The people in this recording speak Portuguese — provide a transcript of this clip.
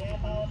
Aber